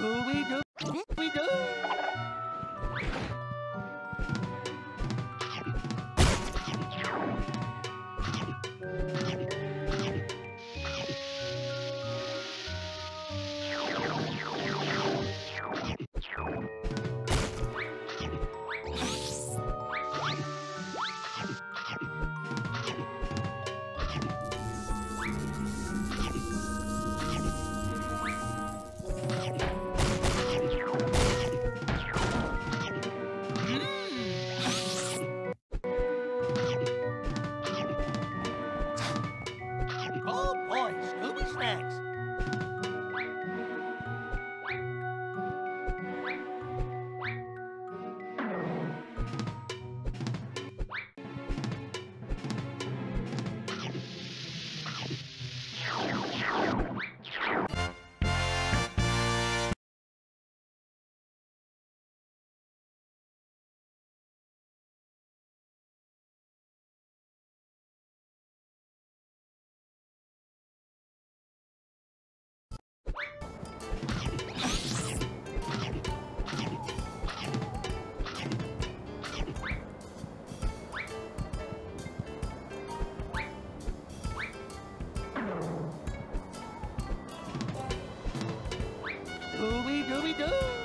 Who we do? Thanks. good.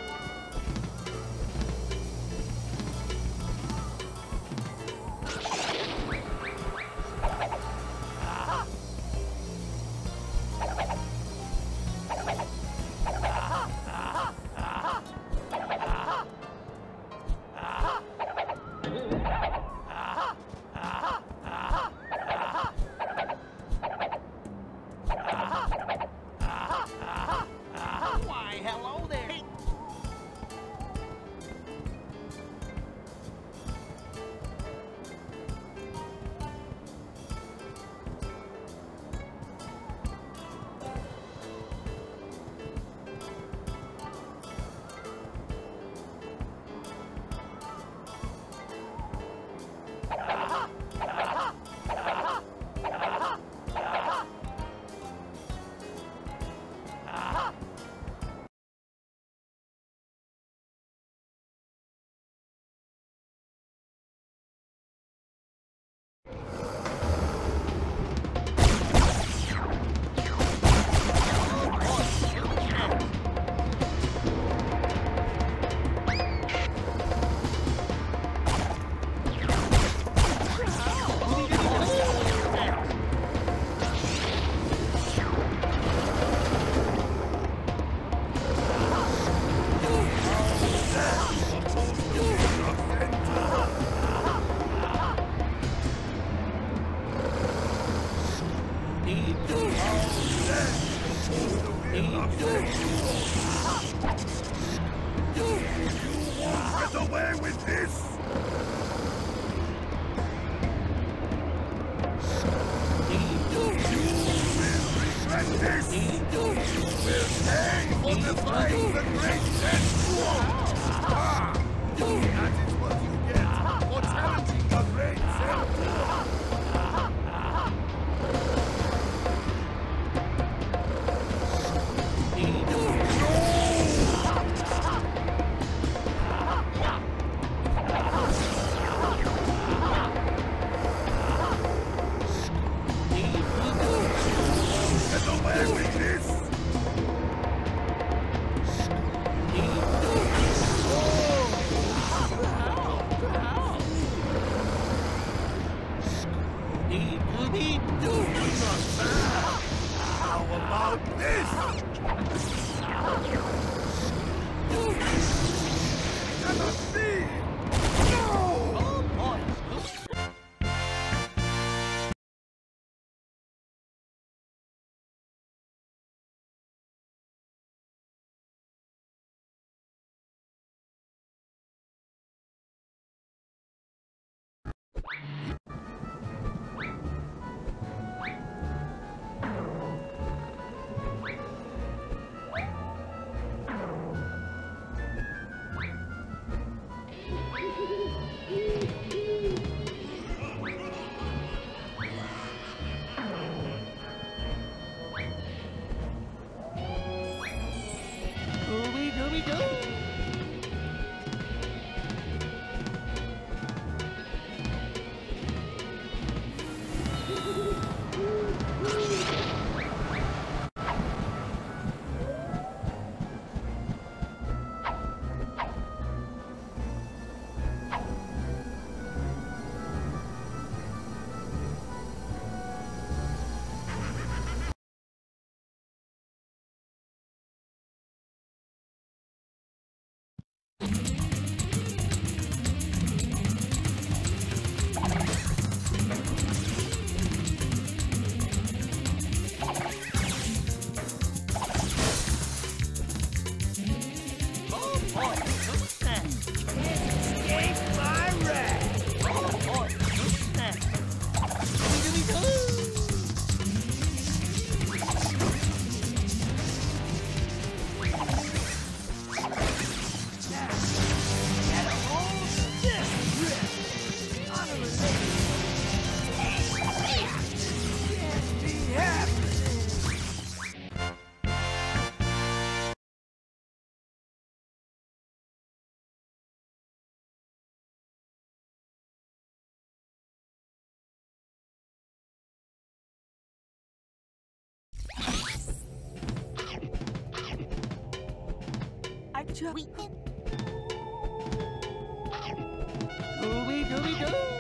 Actually, this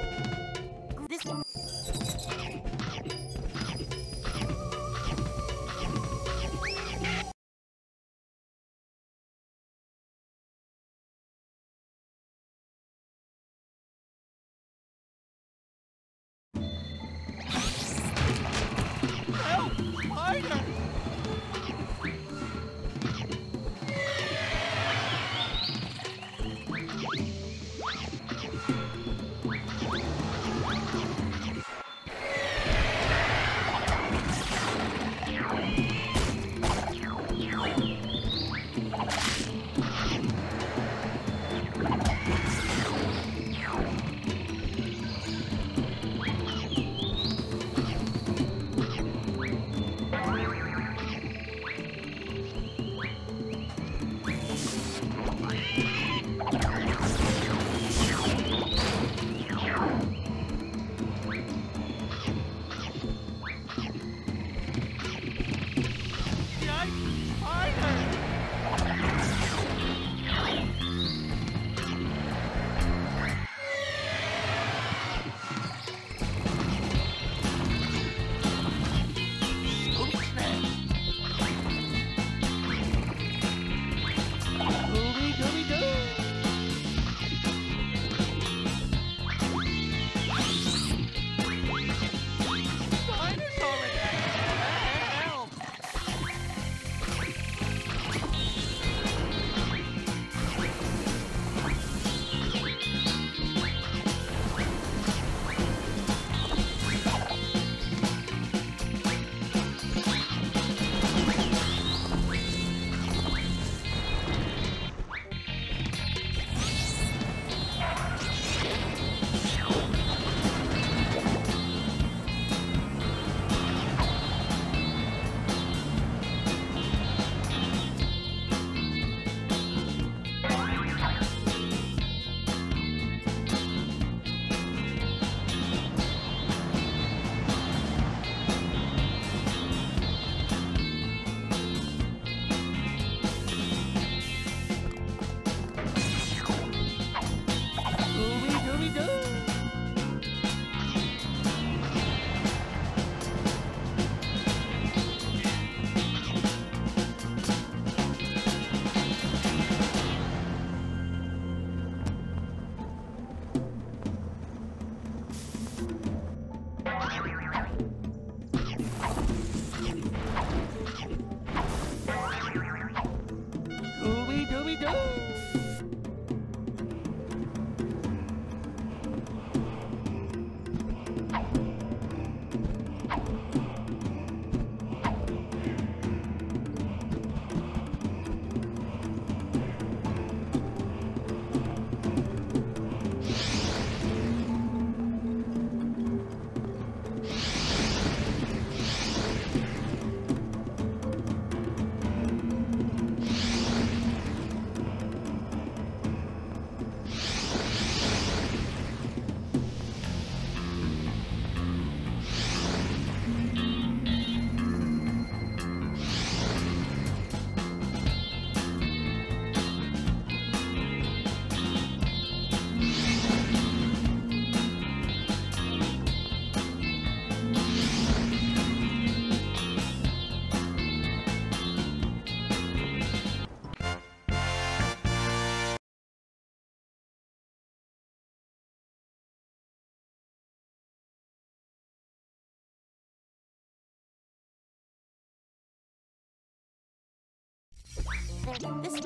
This,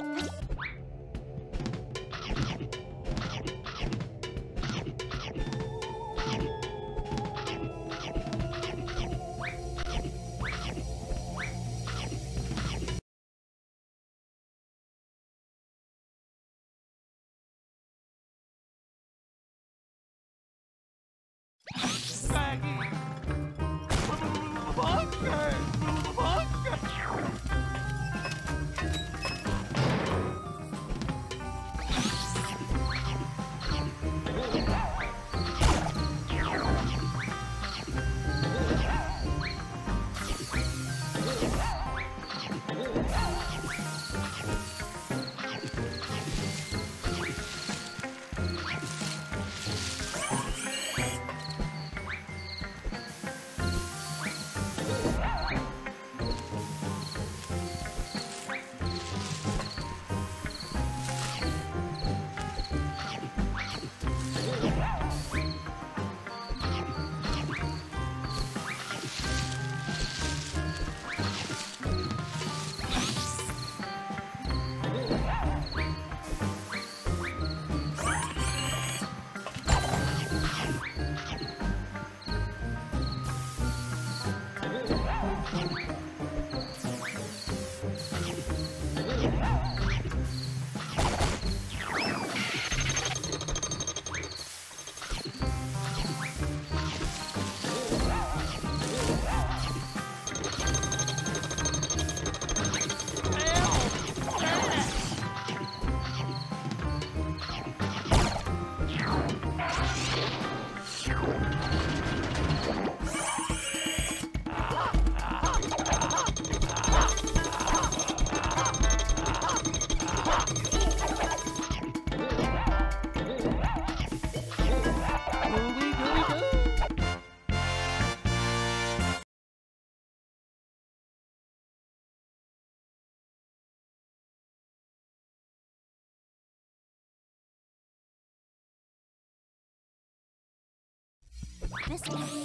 This way.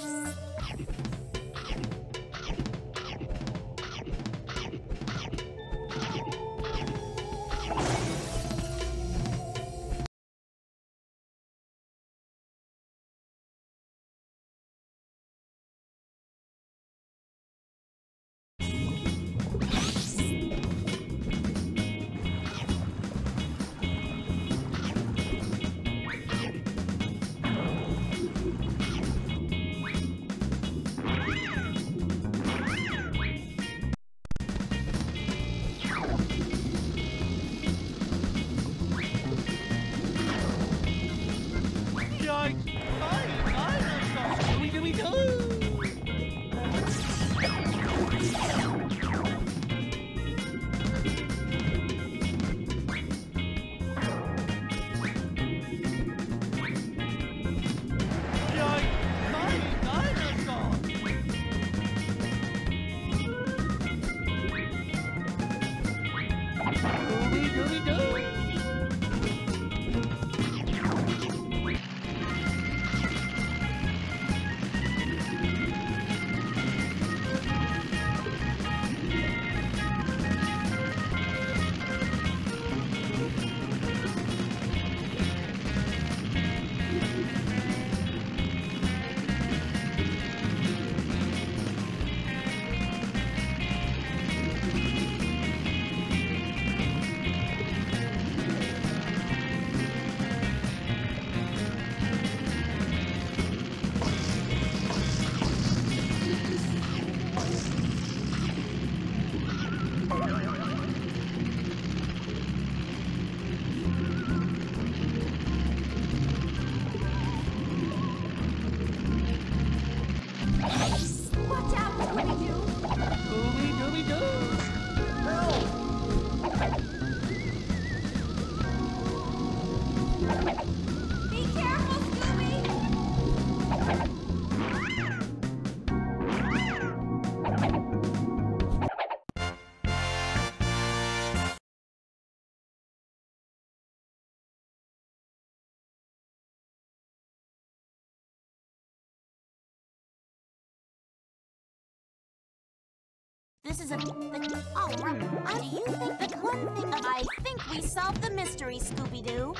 This is a. The, oh, right. Uh, do you think the one thing? I think we solved the mystery, Scooby Doo.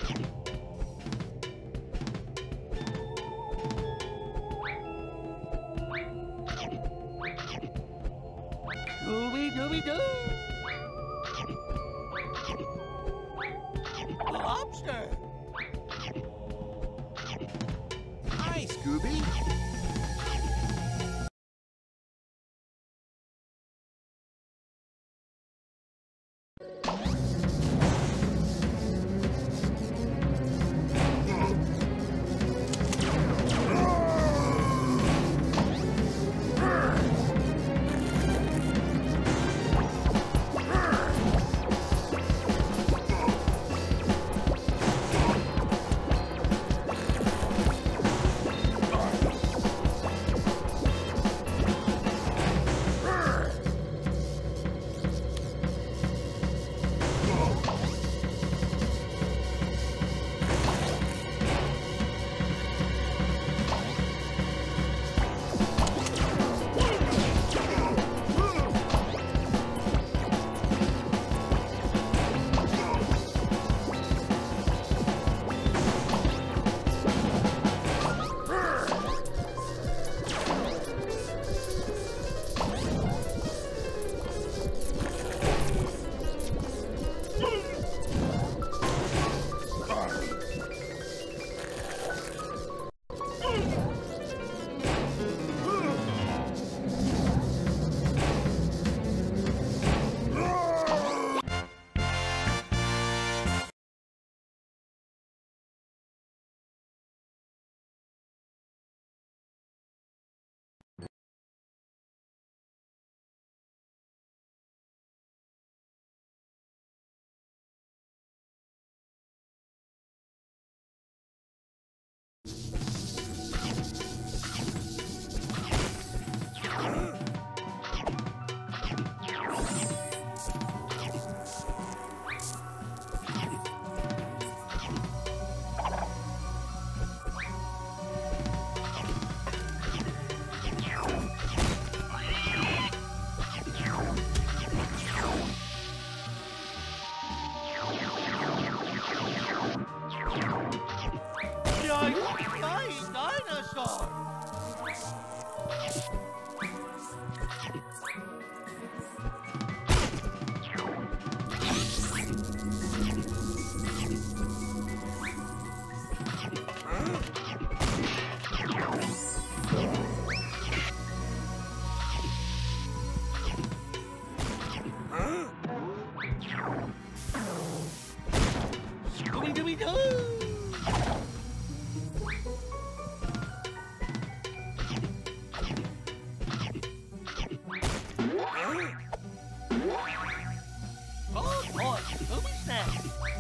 Flying dinosaur. Who is that?